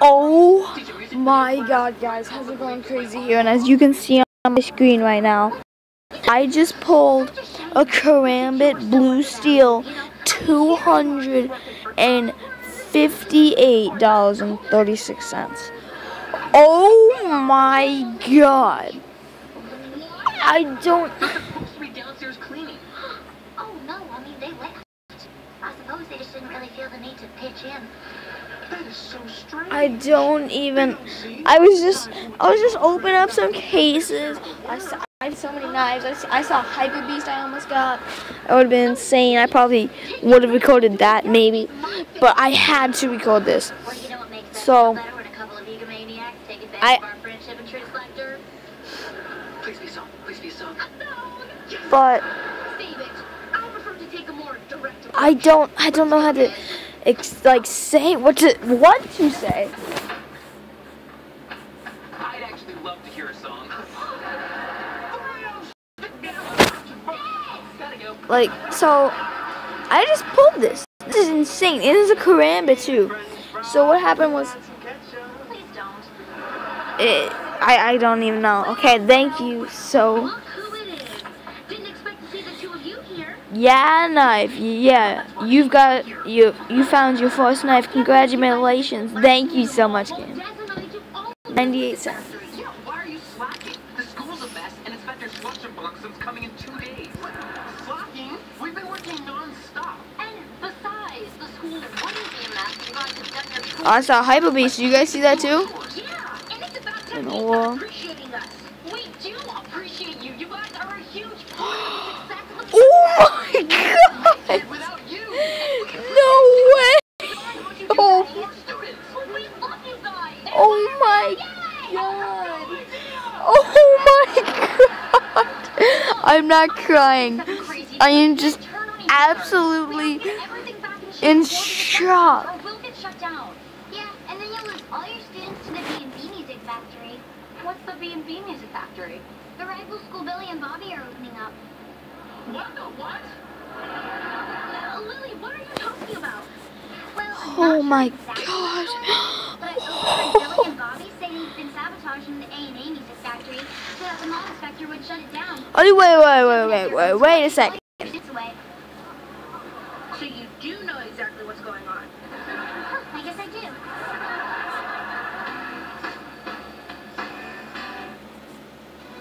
Oh my god, guys, how's it going crazy here? And as you can see on my screen right now, I just pulled a Karambit Blue Steel $258.36. Oh my god. I don't. Oh no, I mean they left. I suppose they just didn't really feel the need to pitch in. That is so strange. I don't even. I was just. I was just opening up some cases. I saw, I had so many knives. I saw Hyper Beast. I almost got. That would have been insane. I probably would have recorded that maybe, but I had to record this. Well, you know what makes that So- feel better when a couple of egomaniacs take advantage I- of our friendship and truth collector? Please be so. Please be so. But Save it. I prefer to take a more direct I don't. I don't know how to, ex- like say what to what to say. I'd actually love to hear a song. Like so, I just pulled this. This is insane. It is a Karambit too. So what happened was. It, I, I don't even know. Okay, thank you. So, yeah, knife. Yeah, you've got you. You found your first knife. Congratulations. Thank you so much, game. Daz and I do all 98 cents. Yeah, why slacking? The school's a mess, and Inspector coming in two days. Slacking? We've been working non-stop. And besides, the school wouldn't be a mess if you guys had done your school. I saw Hyper Beast. You guys see that too? Yeah, and it's about You time know start appreciating us. We do appreciate you. You guys are a huge part of the success of the Oh my god! Without you, No way! Oh, more students. We love you guys. oh my god! Oh my god! I'm not crying. I am just absolutely in shock. Or we'll get shut down. Yeah, and then you'll lose all your students to the B&B Music Factory. What's the B&B Music Factory? The rival school Billy and Bobby are opening up. What the what? Uh, Lily, what are you talking about? Well, Oh my sure god. going on, But I overheard Billy and Bobby say he'd been sabotaging the A&A Music Factory so that the mall inspector would shut it down. Oh, wait, wait, wait, wait, wait, wait a second. So you do know exactly what's going on. Huh, I guess I do.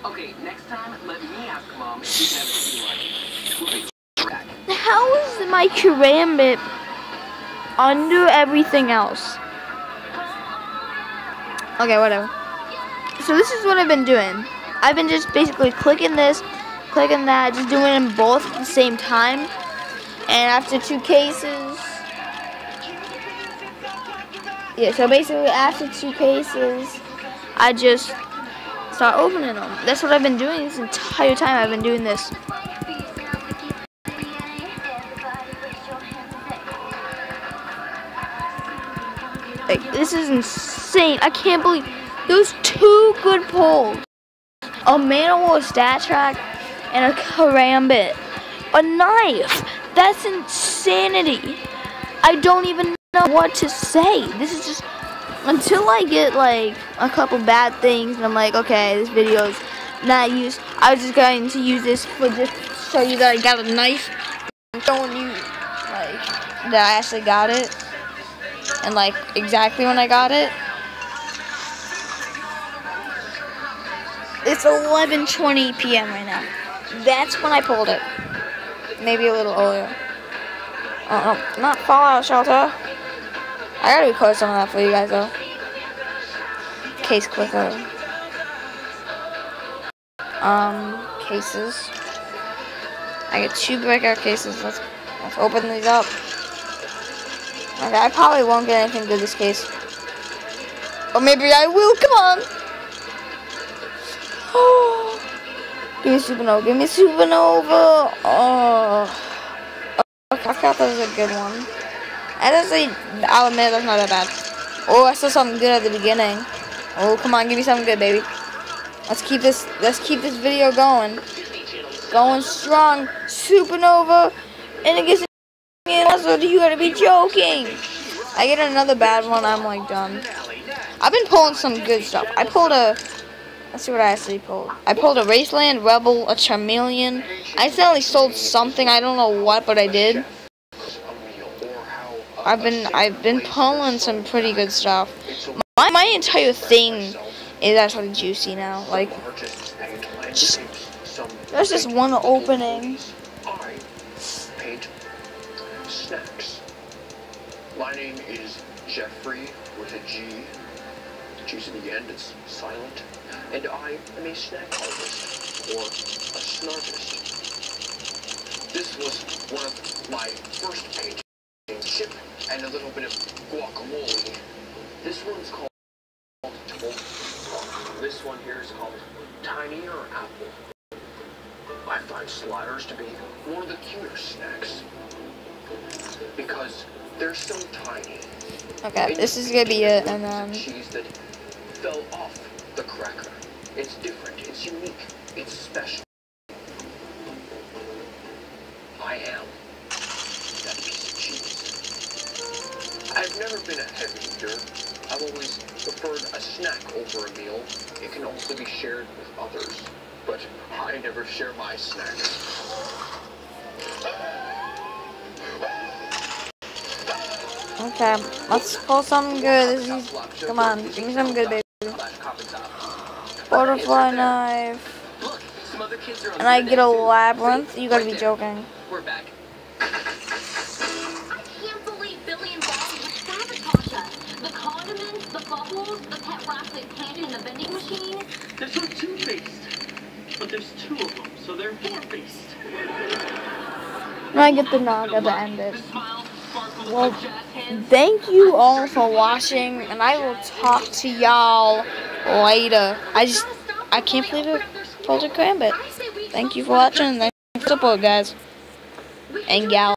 Okay, next time, let me ask Mom if we can have a tea like. How is my Karambit under everything else? Okay, whatever. So this is what I've been doing. I've been just basically clicking this, clicking that, just doing them both at the same time. And after two cases, yeah. So basically, after two cases, I just start opening them. That's what I've been doing this entire time. I've been doing this. Like, this is insane. I can't believe those two good pulls. A Man-o'-war stat track and a Karambit. A knife. That's insanity. I don't even know what to say. This is just until I get like a couple bad things and I'm like, okay, this video is not used. I was just going to use this for just show you that I got a knife. I'm showing you like that I actually got it and like exactly when I got it. It's 11:20 p.m. right now. That's when I pulled it. Maybe a little earlier. Uh, no, not Fallout Shelter. I gotta record some of that for you guys though. Case clicker. Um, cases. I get two breakout cases. Let's let's open these up. Okay, I probably won't get anything good in this case. Or maybe I will. Come on. give me supernova. Give me supernova. Oh. Okay, I thought that was a good one. And honestly, I'll admit that's not that bad. Oh, I saw something good at the beginning. Oh, come on, give me something good, baby. Let's keep this. Let's keep this video going. Going strong. Supernova, and it gets. And also, you gotta be joking. I get another bad one, I'm like done. I've been pulling some good stuff. I pulled a. Let's see what I actually pulled. I pulled a Raceland Rebel, a Charmeleon. I accidentally sold something. I don't know what, but I did. I've been I've been pulling some pretty good stuff. My my entire thing is actually juicy now. Like just there's just one opening. My name is Jeffrey with a G. The at the end, it's silent. And I am a snack artist, or a snartist. This was one of my first paintings. Chip and a little bit of guacamole. This one's called. This one here is called Tiny or Apple. I find sliders to be one of the cuter snacks. Because they're so tiny. Okay, this is gonna be it, and then that fell off the cracker. It's different, it's unique, it's special. I am that piece of cheese. I've never been a heavy eater. I've always preferred a snack over a meal. It can also be shared with others. But I never share my snacks. okay, let's pull something good. Come on, give me something good, baby. Butterfly knife. Look, some other kids are on And I get a other end, labyrinth. You gotta be joking. We're back. I can't and Bobby would sabotage us. The condiments, the bubbles, the pet rocket candy, and the vending machine. Two-faced. But there's two of them, so they're four-faced. And I get the nog at the end The it. Well. Thank you all for watching, and I will talk to y'all later. I just, I can't believe it pulled a Karambit. Thank you for watching, and thanks for support, guys and gal.